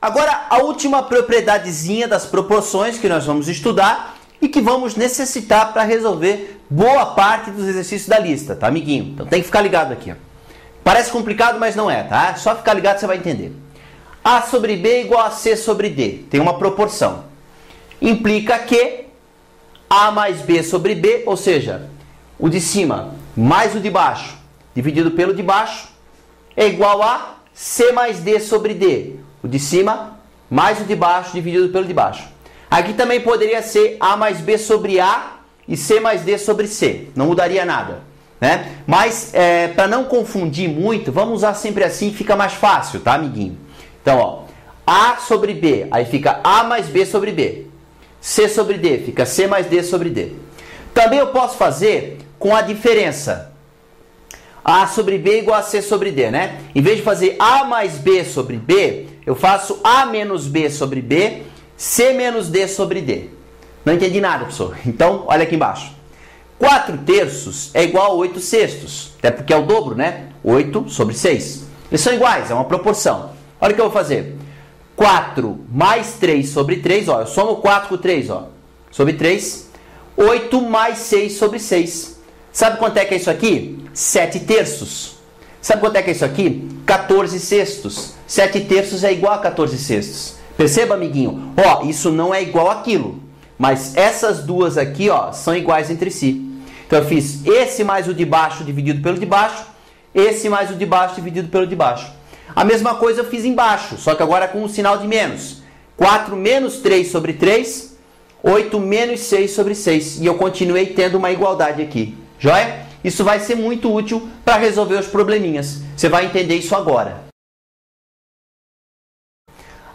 Agora, a última propriedadezinha das proporções que nós vamos estudar e que vamos necessitar para resolver boa parte dos exercícios da lista, tá, amiguinho? Então tem que ficar ligado aqui. Parece complicado, mas não é, tá? Só ficar ligado você vai entender. A sobre B é igual a C sobre D. Tem uma proporção. Implica que A mais B sobre B, ou seja, o de cima mais o de baixo, dividido pelo de baixo, é igual a C mais D sobre D. O de cima mais o de baixo, dividido pelo de baixo. Aqui também poderia ser A mais B sobre A e C mais D sobre C. Não mudaria nada. Né? Mas, é, para não confundir muito, vamos usar sempre assim, fica mais fácil, tá, amiguinho? Então, ó, A sobre B, aí fica A mais B sobre B. C sobre D, fica C mais D sobre D. Também eu posso fazer com a diferença. A sobre B igual a C sobre D, né? Em vez de fazer A mais B sobre B, eu faço A menos B sobre B, C menos D sobre D. Não entendi nada, professor. Então, olha aqui embaixo. 4 terços é igual a 8 sextos. Até porque é o dobro, né? 8 sobre 6. Eles são iguais, é uma proporção. Olha o que eu vou fazer. 4 mais 3 sobre 3, ó. Eu somo 4 com 3, ó. Sobre 3. 8 mais 6 sobre 6. Sabe quanto é que é isso aqui? 7 terços. Sabe quanto é que é isso aqui? 14 sextos. 7 terços é igual a 14 sextos. Perceba, amiguinho? Ó, isso não é igual aquilo. Mas essas duas aqui, ó, são iguais entre si. Então eu fiz esse mais o de baixo dividido pelo de baixo, esse mais o de baixo dividido pelo de baixo. A mesma coisa eu fiz embaixo, só que agora com um sinal de menos. 4 menos 3 sobre 3, 8 menos 6 sobre 6. E eu continuei tendo uma igualdade aqui. Joia? Isso vai ser muito útil para resolver os probleminhas. Você vai entender isso agora.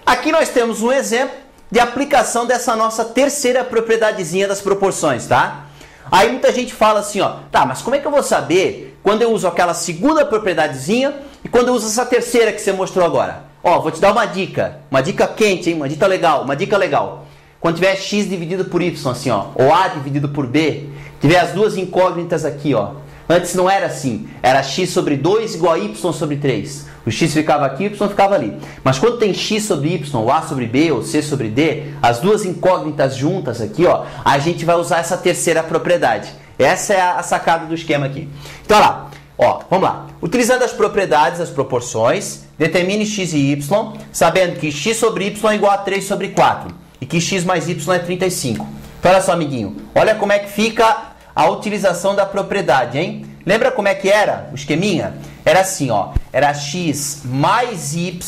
Aqui nós temos um exemplo de aplicação dessa nossa terceira propriedadezinha das proporções, tá? Aí muita gente fala assim, ó, tá, mas como é que eu vou saber quando eu uso aquela segunda propriedadezinha e quando eu uso essa terceira que você mostrou agora? Ó, vou te dar uma dica, uma dica quente, hein? uma dica legal, uma dica legal. Quando tiver x dividido por y, assim, ó, ou a dividido por b, tiver as duas incógnitas aqui, ó. Antes não era assim, era x sobre 2 igual a y sobre 3. O x ficava aqui, o y ficava ali. Mas quando tem x sobre y, ou a sobre b, ou c sobre d, as duas incógnitas juntas aqui, ó, a gente vai usar essa terceira propriedade. Essa é a sacada do esquema aqui. Então, lá. Ó, vamos lá. Utilizando as propriedades, as proporções, determine x e y, sabendo que x sobre y é igual a 3 sobre 4 e que x mais y é 35. Então, olha só, amiguinho. Olha como é que fica a utilização da propriedade, hein? Lembra como é que era o esqueminha? Era assim, ó. Era x mais y.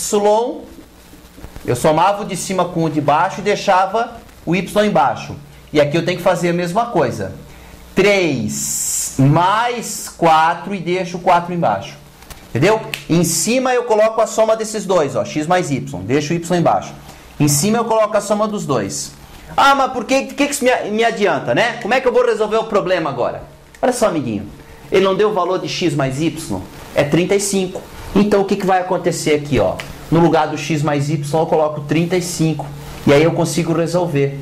Eu somava o de cima com o de baixo e deixava o y embaixo. E aqui eu tenho que fazer a mesma coisa. 3 mais 4 e deixo o 4 embaixo. Entendeu? Em cima eu coloco a soma desses dois, ó, x mais y. Deixo o y embaixo. Em cima eu coloco a soma dos dois. Ah, mas por que, que, que isso me, me adianta, né? Como é que eu vou resolver o problema agora? Olha só, amiguinho. Ele não deu o valor de x mais y? É 35. Então o que, que vai acontecer aqui? Ó? No lugar do x mais y eu coloco 35. E aí eu consigo resolver.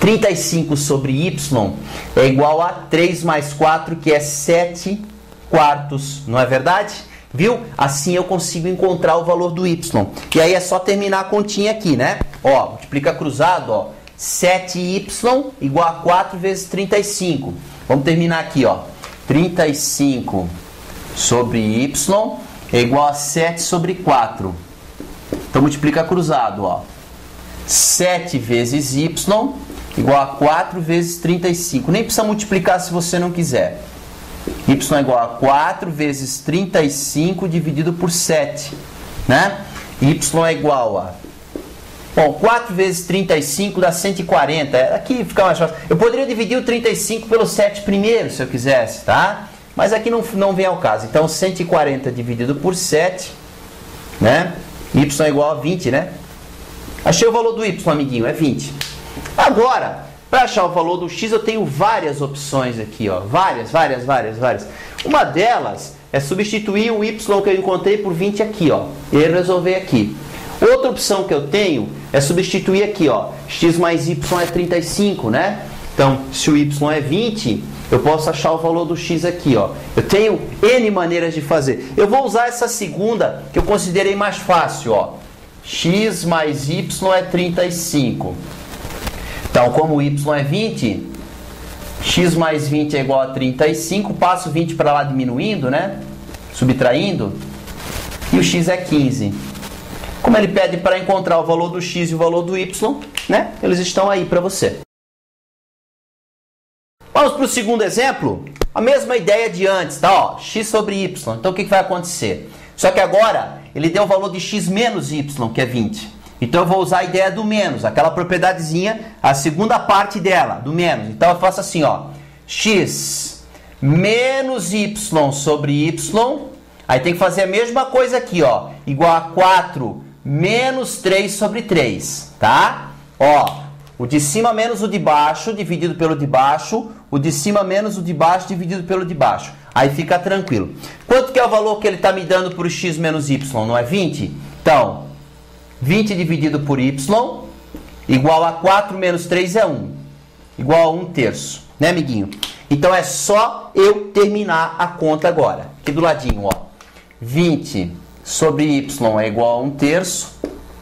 35 sobre y é igual a 3 mais 4, que é 7 quartos. Não é verdade? Viu? Assim eu consigo encontrar o valor do y. E aí é só terminar a continha aqui, né? Ó, multiplica cruzado, ó. 7y igual a 4 vezes 35. Vamos terminar aqui, ó. 35 sobre y é igual a 7 sobre 4. Então multiplica cruzado, ó. 7 vezes y igual a 4 vezes 35. Nem precisa multiplicar se você não quiser. y é igual a 4 vezes 35 dividido por 7, né? y é igual a Bom, 4 vezes 35 dá 140. Aqui fica mais fácil. Eu poderia dividir o 35 pelo 7 primeiro, se eu quisesse, tá? Mas aqui não, não vem ao caso. Então, 140 dividido por 7, né? Y é igual a 20, né? Achei o valor do Y, amiguinho, é 20. Agora, para achar o valor do X, eu tenho várias opções aqui, ó. Várias, várias, várias, várias. Uma delas é substituir o Y que eu encontrei por 20 aqui, ó. E resolver aqui. Outra opção que eu tenho é substituir aqui, ó. x mais y é 35, né? Então, se o y é 20, eu posso achar o valor do x aqui, ó. Eu tenho N maneiras de fazer. Eu vou usar essa segunda, que eu considerei mais fácil, ó. x mais y é 35. Então, como y é 20, x mais 20 é igual a 35, passo 20 para lá diminuindo, né? Subtraindo, e o x é 15. Como ele pede para encontrar o valor do x e o valor do y, né? Eles estão aí para você. Vamos para o segundo exemplo? A mesma ideia de antes, tá? Ó, x sobre y. Então o que, que vai acontecer? Só que agora ele deu o valor de x menos y, que é 20. Então eu vou usar a ideia do menos, aquela propriedadezinha, a segunda parte dela, do menos. Então eu faço assim, ó, x menos y sobre y, aí tem que fazer a mesma coisa aqui, ó, igual a 4 menos 3 sobre 3, tá? Ó, o de cima menos o de baixo dividido pelo de baixo, o de cima menos o de baixo dividido pelo de baixo. Aí fica tranquilo. Quanto que é o valor que ele está me dando por x menos y? Não é 20? Então, 20 dividido por y igual a 4 menos 3 é 1. Igual a 1 terço. Né, amiguinho? Então é só eu terminar a conta agora. Aqui do ladinho, ó. 20 sobre y é igual a 1 terço.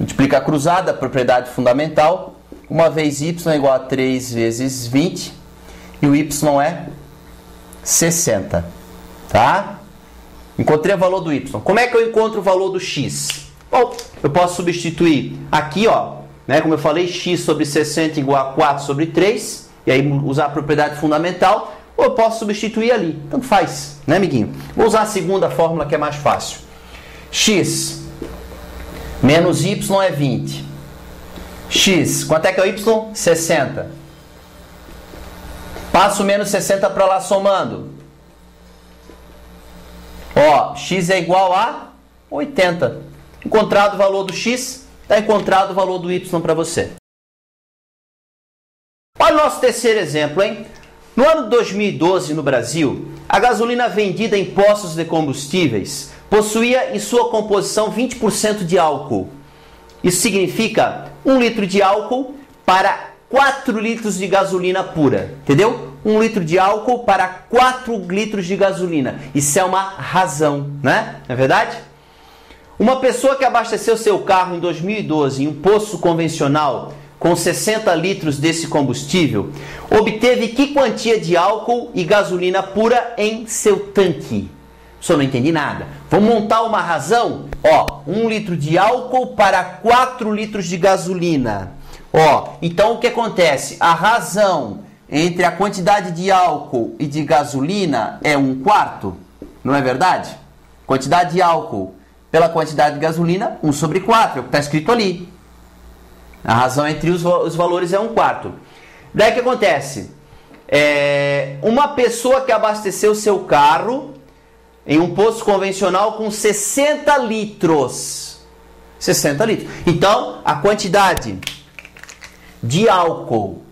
Multiplica a cruzada, a propriedade fundamental uma vez y é igual a 3 vezes 20 e o y é 60, tá? Encontrei o valor do y. Como é que eu encontro o valor do x? Bom, eu posso substituir aqui, ó, né, como eu falei, x sobre 60 igual a 4 sobre 3, e aí usar a propriedade fundamental, ou eu posso substituir ali. Tanto faz, né, amiguinho? Vou usar a segunda fórmula que é mais fácil. X menos y é 20 X, quanto é que é o Y? 60. Passo menos 60 para lá somando. Ó, X é igual a 80. Encontrado o valor do X, está encontrado o valor do Y para você. Olha o nosso terceiro exemplo, hein? No ano de 2012, no Brasil, a gasolina vendida em postos de combustíveis possuía em sua composição 20% de álcool. Isso significa 1 litro de álcool para 4 litros de gasolina pura. Entendeu? 1 litro de álcool para 4 litros de gasolina. Isso é uma razão, né? Não é verdade? Uma pessoa que abasteceu seu carro em 2012 em um poço convencional com 60 litros desse combustível, obteve que quantia de álcool e gasolina pura em seu tanque? Só não entendi nada. Vamos montar uma razão? Ó, um litro de álcool para 4 litros de gasolina. Ó, então o que acontece? A razão entre a quantidade de álcool e de gasolina é um quarto, não é verdade? Quantidade de álcool pela quantidade de gasolina, 1 sobre 4, é o que está escrito ali. A razão entre os, os valores é um quarto. Daí que acontece? É, uma pessoa que abasteceu seu carro em um poço convencional com 60 litros. 60 litros. Então, a quantidade de álcool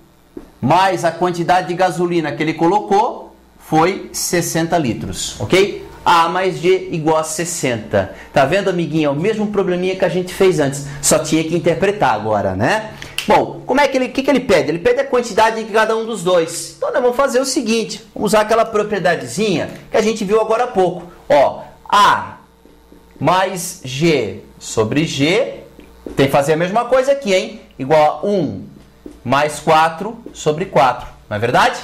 mais a quantidade de gasolina que ele colocou foi 60 litros, ok? A mais G igual a 60. Tá vendo, amiguinho? É o mesmo probleminha que a gente fez antes. Só tinha que interpretar agora, né? Bom, como é que ele, que, que ele pede? Ele pede a quantidade de cada um dos dois. Então nós vamos fazer o seguinte, vamos usar aquela propriedadezinha que a gente viu agora há pouco. Ó, A mais G sobre G, tem que fazer a mesma coisa aqui, hein? Igual a 1 mais 4 sobre 4, não é verdade?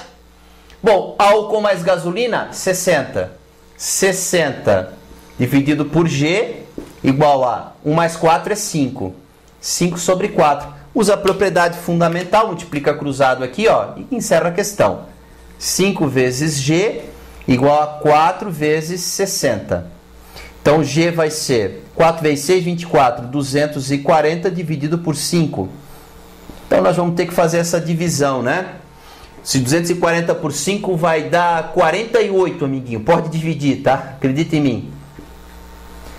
Bom, álcool mais gasolina, 60. 60 dividido por G igual a 1 mais 4 é 5. 5 sobre 4 usa a propriedade fundamental, multiplica cruzado aqui, ó, e encerra a questão. 5 vezes G igual a 4 vezes 60. Então, G vai ser 4 vezes 6, 24, 240 dividido por 5. Então, nós vamos ter que fazer essa divisão, né? Se 240 por 5 vai dar 48, amiguinho. Pode dividir, tá? Acredita em mim.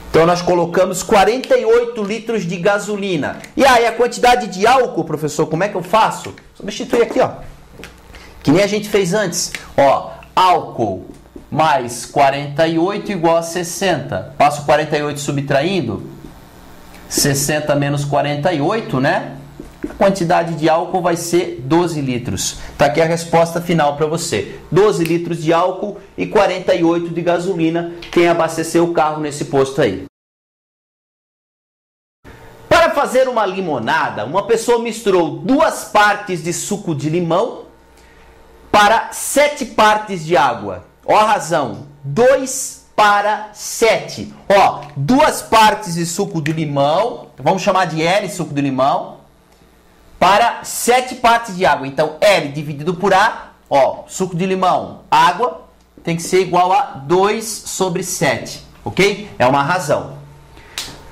Então nós colocamos 48 litros de gasolina. E aí a quantidade de álcool, professor, como é que eu faço? Substitui aqui, ó. Que nem a gente fez antes. Ó, álcool mais 48 igual a 60. Passo 48 subtraindo. 60 menos 48, né? Quantidade de álcool vai ser 12 litros. Tá aqui a resposta final para você. 12 litros de álcool e 48 de gasolina. Quem abastecer o carro nesse posto aí. fazer uma limonada, uma pessoa misturou duas partes de suco de limão para sete partes de água. Ó a razão, 2 para 7. Ó, duas partes de suco de limão, vamos chamar de L suco de limão, para 7 partes de água. Então, L dividido por A, ó, suco de limão, água, tem que ser igual a 2 sobre 7, ok? É uma razão.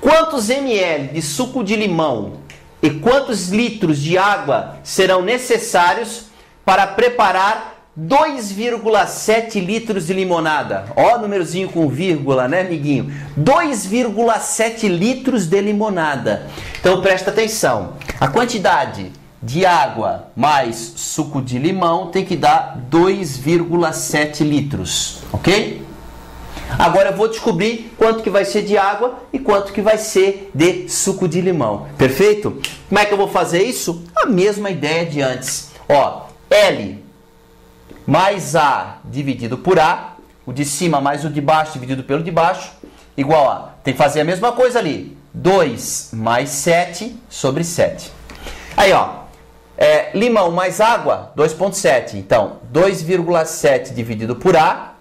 Quantos ml de suco de limão e quantos litros de água serão necessários para preparar 2,7 litros de limonada. Ó, númerozinho com vírgula, né, amiguinho? 2,7 litros de limonada. Então presta atenção. A quantidade de água mais suco de limão tem que dar 2,7 litros, ok? Agora eu vou descobrir quanto que vai ser de água e quanto que vai ser de suco de limão. Perfeito? Como é que eu vou fazer isso? A mesma ideia de antes. Ó, L mais A dividido por A, o de cima mais o de baixo dividido pelo de baixo, igual a, tem que fazer a mesma coisa ali, 2 mais 7 sobre 7. Aí, ó, é, limão mais água, 2,7. Então, 2,7 dividido por A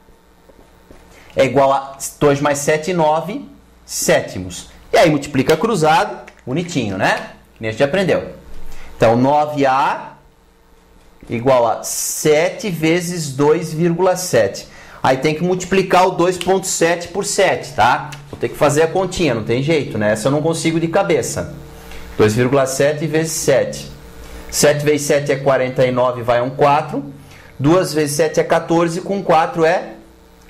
é igual a 2 mais 7, 9 sétimos. E aí multiplica cruzado, bonitinho, né? Que nem a gente aprendeu. Então, 9A igual a 7 vezes 2,7. Aí tem que multiplicar o 2,7 por 7, tá? Vou ter que fazer a continha, não tem jeito, né? Essa eu não consigo de cabeça. 2,7 vezes 7. 7 vezes 7 é 49, vai um 4. 2 vezes 7 é 14, com 4 é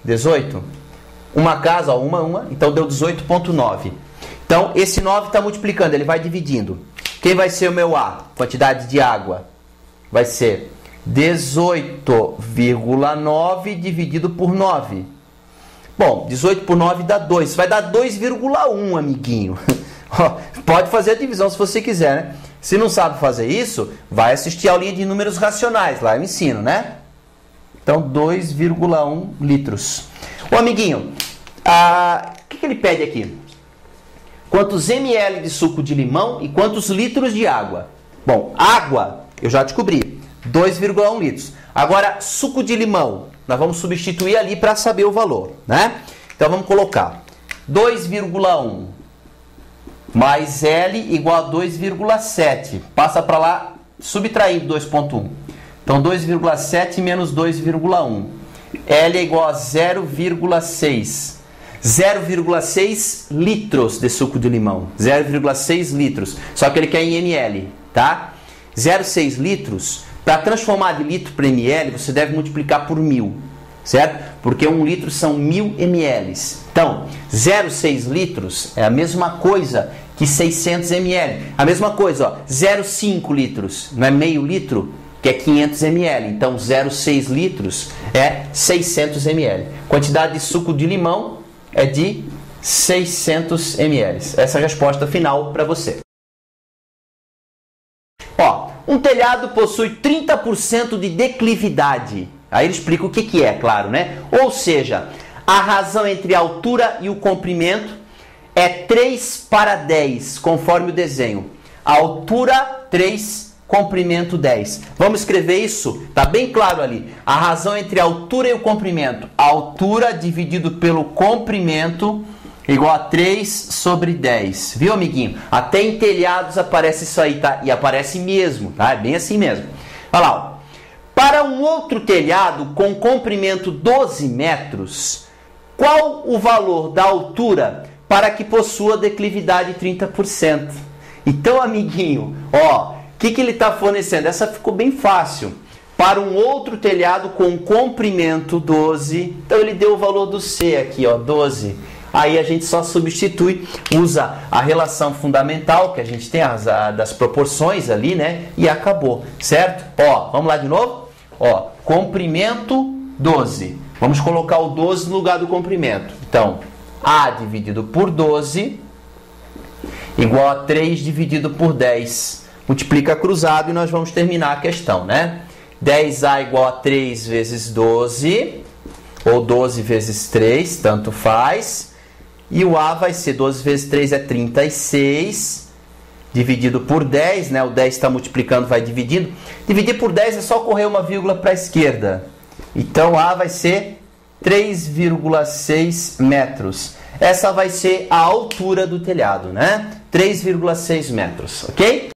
18. Uma casa, ó, uma, uma, então deu 18,9. Então, esse 9 está multiplicando, ele vai dividindo. Quem vai ser o meu A? Quantidade de água vai ser 18,9 dividido por 9. Bom, 18 por 9 dá 2. Vai dar 2,1, amiguinho. Pode fazer a divisão se você quiser, né? Se não sabe fazer isso, vai assistir a aulinha de números racionais. Lá eu ensino, né? Então, 2,1 litros. Ô, amiguinho, ah, o que, que ele pede aqui? Quantos ml de suco de limão e quantos litros de água? Bom, água eu já descobri. 2,1 litros. Agora, suco de limão. Nós vamos substituir ali para saber o valor, né? Então vamos colocar 2,1 mais L igual a 2,7. Passa para lá subtraindo 2,1. Então 2,7 menos 2,1. L é igual a 0,6. 0,6 litros de suco de limão. 0,6 litros. Só que ele quer em ml, tá? 0,6 litros, para transformar de litro para ml, você deve multiplicar por mil, certo? Porque um litro são mil ml. Então, 0,6 litros é a mesma coisa que 600 ml. A mesma coisa, ó, 0,5 litros, não é meio litro? Que é 500 ml. Então, 0,6 litros é 600 ml. Quantidade de suco de limão é de 600 ml. Essa é a resposta final para você. Ó, um telhado possui 30% de declividade. Aí ele explica o que, que é, claro, né? Ou seja, a razão entre a altura e o comprimento é 3 para 10, conforme o desenho. Altura 3, comprimento 10. Vamos escrever isso? Tá bem claro ali. A razão entre a altura e o comprimento. Altura dividido pelo comprimento igual a 3 sobre 10. Viu, amiguinho? Até em telhados aparece isso aí, tá? E aparece mesmo, tá? É bem assim mesmo. Olha lá, ó. Para um outro telhado com comprimento 12 metros, qual o valor da altura para que possua declividade 30%? Então, amiguinho, ó, o que, que ele está fornecendo? Essa ficou bem fácil. Para um outro telhado com comprimento 12, então ele deu o valor do C aqui, ó, 12 aí a gente só substitui, usa a relação fundamental que a gente tem as, a, das proporções ali, né? E acabou, certo? Ó, vamos lá de novo? Ó, comprimento 12. Vamos colocar o 12 no lugar do comprimento. Então, A dividido por 12 igual a 3 dividido por 10. Multiplica cruzado e nós vamos terminar a questão, né? 10A igual a 3 vezes 12, ou 12 vezes 3, tanto faz. E o A vai ser 12 vezes 3 é 36, dividido por 10, né? O 10 está multiplicando, vai dividindo. Dividir por 10 é só correr uma vírgula para a esquerda. Então A vai ser 3,6 metros. Essa vai ser a altura do telhado, né? 3,6 metros, ok?